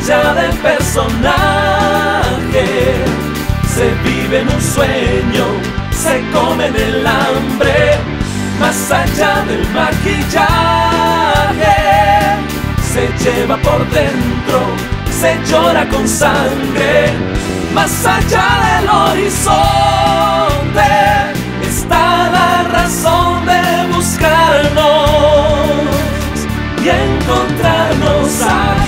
allá del personaje. Se vive en un sueño, se come en el hambre, más allá del maquillaje. Se lleva por dentro, se llora con sangre, más allá del horizonte. Está la razón de buscarnos y encontrarnos. A